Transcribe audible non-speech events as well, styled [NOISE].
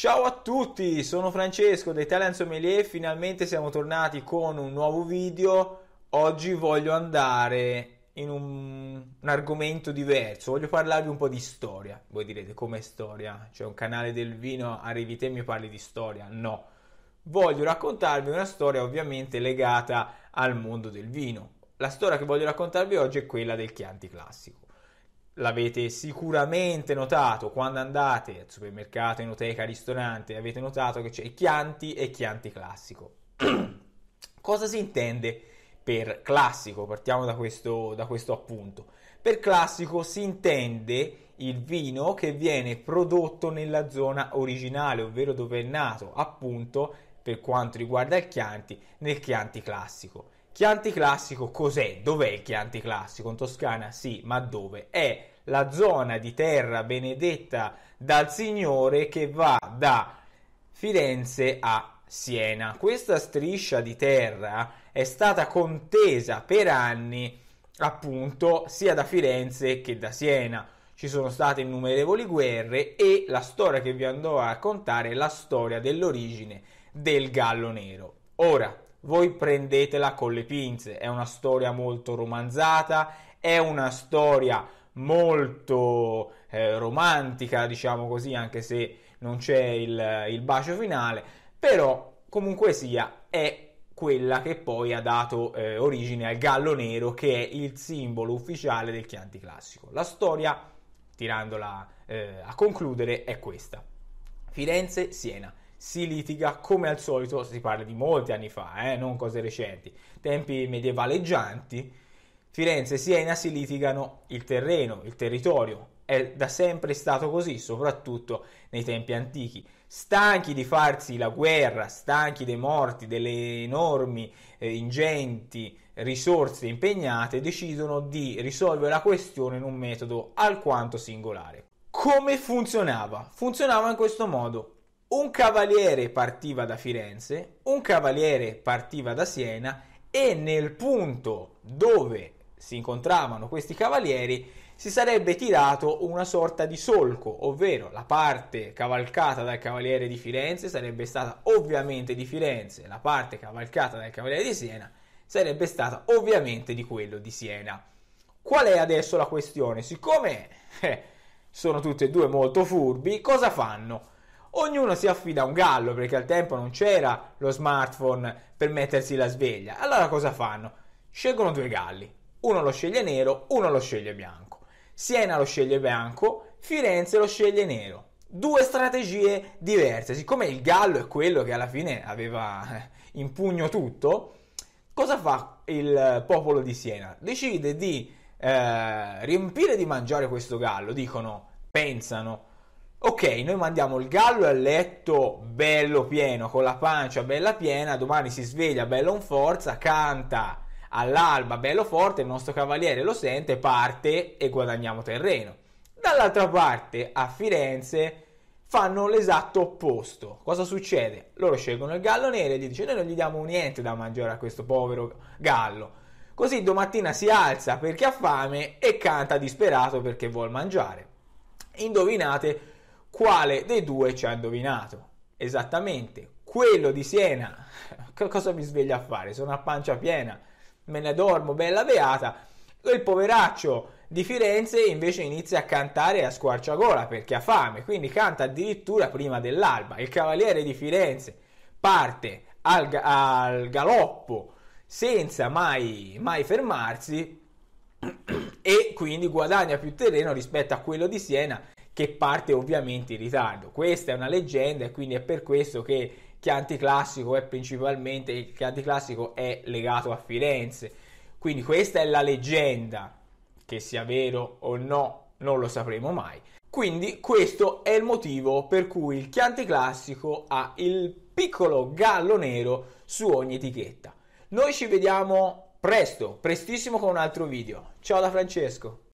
Ciao a tutti, sono Francesco dei Talent Sommelier, finalmente siamo tornati con un nuovo video. Oggi voglio andare in un, un, argomento diverso, voglio parlarvi un po' di storia. Voi direte come storia? C'è un canale del vino, arrivi te e mi parli di storia? No, voglio raccontarvi una storia ovviamente legata al mondo del vino. La storia che voglio raccontarvi oggi è quella del Chianti classico l'avete sicuramente notato quando andate al supermercato, enoteca, ristorante, avete notato che c'è Chianti e Chianti classico. [CLEARS THROAT] Cosa si intende per classico? Partiamo da questo, da questo appunto. Per classico si intende il vino che viene prodotto nella zona originale, ovvero dove è nato, appunto, per quanto riguarda il Chianti, nel Chianti classico. Chianti classico cos'è? Dov'è il Chianti classico? In Toscana? Sì, ma dove? È la zona di terra benedetta dal Signore che va da Firenze a Siena. Questa striscia di terra è stata contesa per anni appunto sia da Firenze che da Siena. Ci sono state innumerevoli guerre e la storia che vi andrò a raccontare è la storia dell'origine del gallo nero. Ora, voi prendetela con le pinze, è una storia molto romanzata, è una storia molto eh, romantica, diciamo così, anche se non c'è il, il bacio finale, però comunque sia è quella che poi ha dato eh, origine al gallo nero che è il simbolo ufficiale del Chianti classico. La storia, tirandola eh, a concludere, è questa. Firenze-Siena si litiga come al solito, si parla di molti anni fa, eh, non cose recenti, tempi medievaleggianti, Firenze e Siena si litigano il terreno, il territorio. È da sempre stato così, soprattutto nei tempi antichi. Stanchi di farsi la guerra, stanchi dei morti, delle enormi, eh, ingenti risorse impegnate, decidono di risolvere la questione in un metodo alquanto singolare. Come funzionava? Funzionava in questo modo un cavaliere partiva da Firenze, un cavaliere partiva da Siena e nel punto dove si incontravano questi cavalieri si sarebbe tirato una sorta di solco, ovvero la parte cavalcata dal cavaliere di Firenze sarebbe stata ovviamente di Firenze, la parte cavalcata dal cavaliere di Siena sarebbe stata ovviamente di quello di Siena. Qual è adesso la questione? Siccome eh, sono tutti e due molto furbi, cosa fanno? Ognuno si affida a un gallo perché al tempo non c'era lo smartphone per mettersi la sveglia. Allora cosa fanno? Scelgono due galli. Uno lo sceglie nero, uno lo sceglie bianco. Siena lo sceglie bianco, Firenze lo sceglie nero. Due strategie diverse. Siccome il gallo è quello che alla fine aveva eh, in pugno tutto, cosa fa il popolo di Siena? Decide di eh, riempire di mangiare questo gallo. Dicono, pensano, Ok, noi mandiamo il gallo a letto bello pieno, con la pancia bella piena, domani si sveglia bello in forza, canta all'alba bello forte, il nostro cavaliere lo sente, parte e guadagniamo terreno. Dall'altra parte, a Firenze, fanno l'esatto opposto. Cosa succede? Loro scelgono il gallo nero e gli dicono noi non gli diamo niente da mangiare a questo povero gallo. Così domattina si alza perché ha fame e canta disperato perché vuole mangiare. Indovinate quale dei due ci ha indovinato? Esattamente, quello di Siena. [LAUGHS] Cosa mi sveglia a fare? Sono a pancia piena, me ne dormo bella beata. Il poveraccio di Firenze invece inizia a cantare a squarciagola perché ha fame, quindi canta addirittura prima dell'alba. Il cavaliere di Firenze parte al, al galoppo senza mai, mai fermarsi [CLEARS THROAT] e quindi guadagna più terreno rispetto a quello di Siena che parte ovviamente in ritardo. Questa è una leggenda e quindi è per questo che Chianti Classico è principalmente Chianti Classico è legato a Firenze. Quindi questa è la leggenda, che sia vero o no, non lo sapremo mai. Quindi questo è il motivo per cui il Chianti Classico ha il piccolo gallo nero su ogni etichetta. Noi ci vediamo presto, prestissimo con un altro video. Ciao da Francesco.